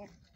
Look.